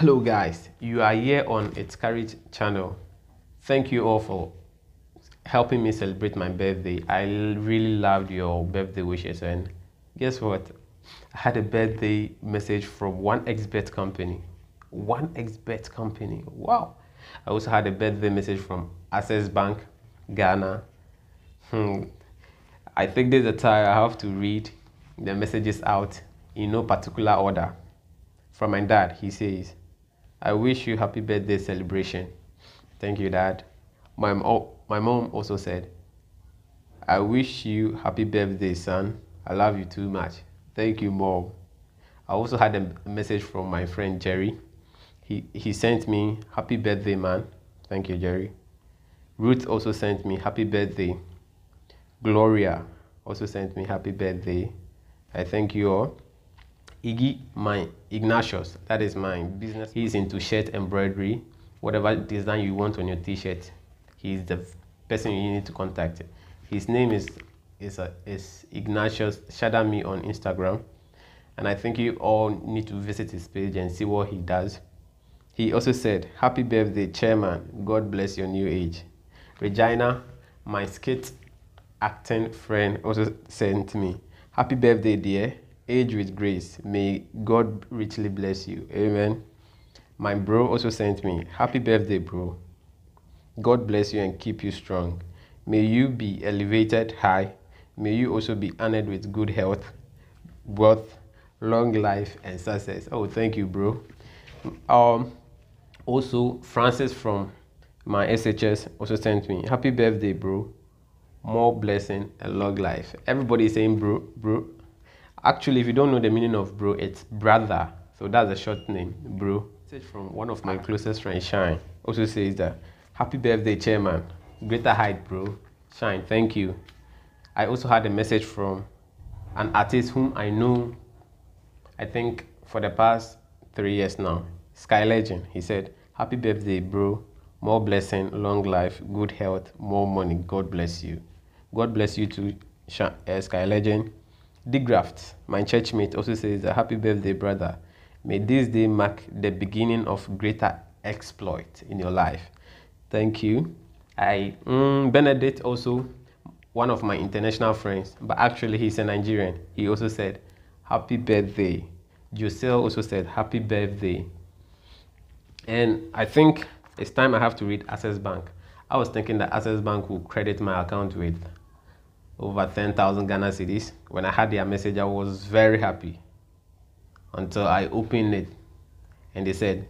Hello guys, you are here on It's Courage channel. Thank you all for helping me celebrate my birthday. I really loved your birthday wishes and guess what? I had a birthday message from 1xBet company. 1xBet company. Wow. I also had a birthday message from Access Bank, Ghana. Hmm. I think there's a time I have to read the messages out in no particular order. From my dad, he says, I wish you happy birthday celebration. Thank you, Dad. My, my mom also said, I wish you happy birthday, son. I love you too much. Thank you, Mom. I also had a message from my friend Jerry. He, he sent me, Happy birthday, man. Thank you, Jerry. Ruth also sent me, Happy birthday. Gloria also sent me, Happy birthday. I thank you all. Iggy, my Ignatius, that is my business. He's into shirt embroidery, whatever design you want on your t-shirt. He's the person you need to contact. His name is is, a, is Ignatius Shadami on Instagram. And I think you all need to visit his page and see what he does. He also said, Happy birthday, Chairman. God bless your new age. Regina, my skit acting friend, also sent me, Happy birthday, dear age with grace. May God richly bless you. Amen. My bro also sent me, Happy birthday, bro. God bless you and keep you strong. May you be elevated high. May you also be honored with good health, wealth, long life, and success. Oh, thank you, bro. Um, also, Francis from my SHS also sent me, Happy birthday, bro. More blessing and long life. Everybody saying, bro, bro. Actually, if you don't know the meaning of bro, it's brother. So that's a short name, bro. Message from one of my closest friends, Shine, also says that Happy birthday, chairman. Greater height, bro. Shine, thank you. I also had a message from an artist whom I know, I think, for the past three years now. Sky Legend. He said, Happy birthday, bro. More blessing, long life, good health, more money. God bless you. God bless you too, uh, Sky Legend. Digraft, my churchmate, also says, a Happy birthday, brother. May this day mark the beginning of greater exploit in your life. Thank you. I mm, Benedict also one of my international friends, but actually he's a Nigerian. He also said, Happy birthday. Josel also said, Happy birthday. And I think it's time I have to read Access Bank. I was thinking that Access Bank will credit my account with over 10,000 Ghana cedis. When I had their message, I was very happy until I opened it and they said,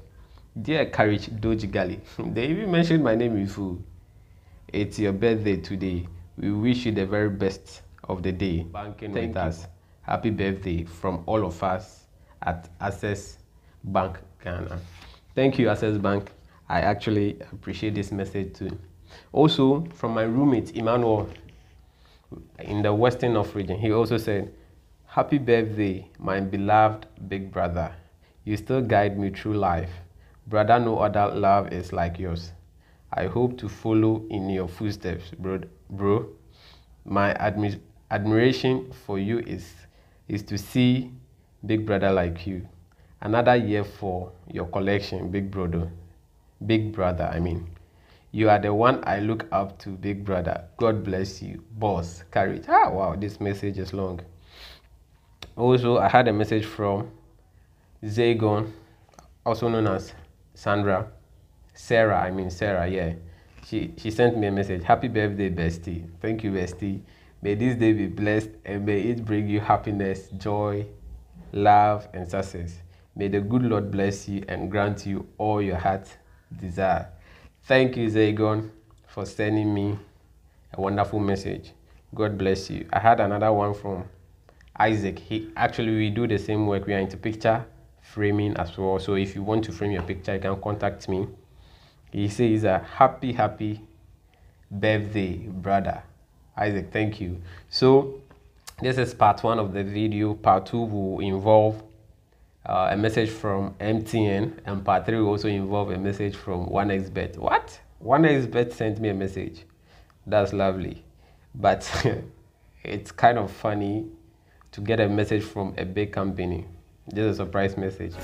Dear Courage Doji Gali, they even mentioned my name in full. It's your birthday today. We wish you the very best of the day. Banking Thank with you. us. Happy birthday from all of us at Access Bank Ghana. Thank you, Access Bank. I actually appreciate this message too. Also, from my roommate, Emmanuel, in the Western of region, he also said, Happy birthday, my beloved big brother. You still guide me through life. Brother, no other love is like yours. I hope to follow in your footsteps, bro. bro. My admi admiration for you is, is to see big brother like you. Another year for your collection, big brother. Big brother, I mean. You are the one I look up to, big brother. God bless you, boss. Courage. Ah, wow, this message is long. Also, I had a message from Zagon, also known as Sandra. Sarah, I mean Sarah, yeah. She, she sent me a message. Happy birthday, bestie. Thank you, bestie. May this day be blessed and may it bring you happiness, joy, love, and success. May the good Lord bless you and grant you all your heart desire. Thank you, Zagon, for sending me a wonderful message. God bless you. I had another one from Isaac. He actually we do the same work. We are into picture framing as well. So if you want to frame your picture, you can contact me. He says a happy, happy birthday, brother. Isaac, thank you. So this is part one of the video. Part two will involve uh, a message from MTN, and part three will also involve a message from 1xBet. What? 1xBet sent me a message. That's lovely. But it's kind of funny to get a message from a big company. Just a surprise message.